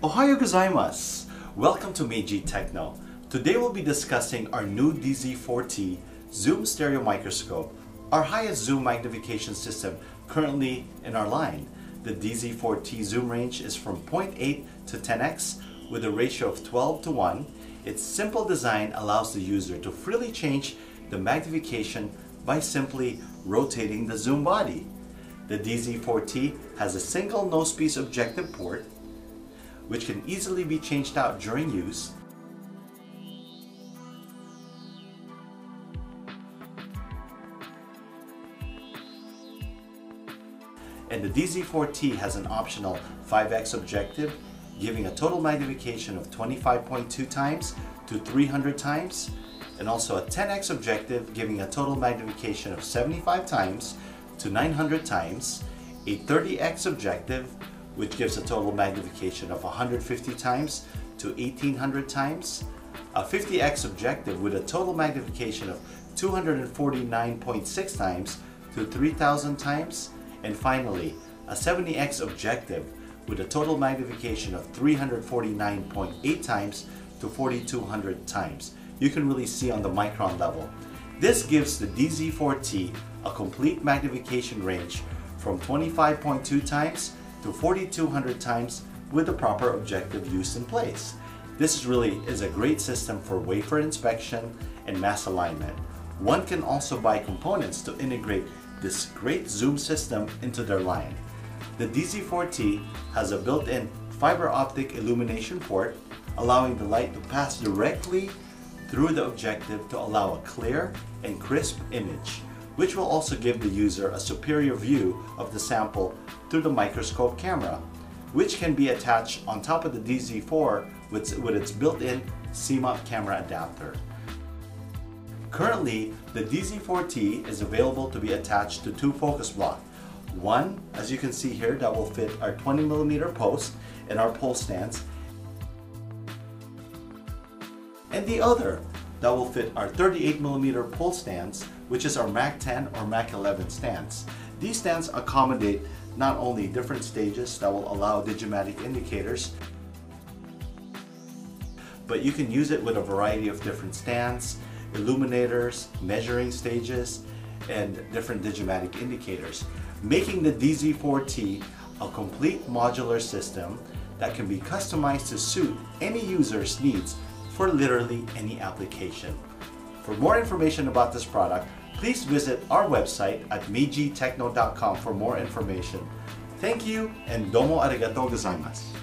Ohayo gozaimasu! Welcome to Meiji Techno. Today we'll be discussing our new DZ4T Zoom Stereo Microscope, our highest zoom magnification system currently in our line. The DZ4T zoom range is from 0.8 to 10x with a ratio of 12 to 1. Its simple design allows the user to freely change the magnification by simply rotating the zoom body. The DZ4T has a single nose-piece objective port which can easily be changed out during use. And the DZ4T has an optional 5x objective giving a total magnification of 25.2 times to 300 times and also a 10x objective giving a total magnification of 75 times to 900 times, a 30x objective which gives a total magnification of 150 times to 1800 times, a 50x objective with a total magnification of 249.6 times to 3000 times, and finally a 70x objective with a total magnification of 349.8 times to 4200 times. You can really see on the micron level. This gives the DZ4T a complete magnification range from 25.2 times to 4200 times with the proper objective use in place. This really is a great system for wafer inspection and mass alignment. One can also buy components to integrate this great zoom system into their line. The DZ4T has a built-in fiber optic illumination port allowing the light to pass directly through the objective to allow a clear and crisp image, which will also give the user a superior view of the sample through the microscope camera, which can be attached on top of the DZ4 with, with its built-in CMOS camera adapter. Currently, the DZ4T is available to be attached to two focus blocks. One, as you can see here, that will fit our 20mm post and our pole stands. And the other, that will fit our 38mm pole stands, which is our Mac 10 or Mac 11 stands. These stands accommodate not only different stages that will allow Digimatic indicators, but you can use it with a variety of different stands, illuminators, measuring stages, and different Digimatic indicators, making the DZ4T a complete modular system that can be customized to suit any user's needs for literally any application. For more information about this product, please visit our website at meijitechno.com for more information. Thank you and domo arigatou gozaimasu.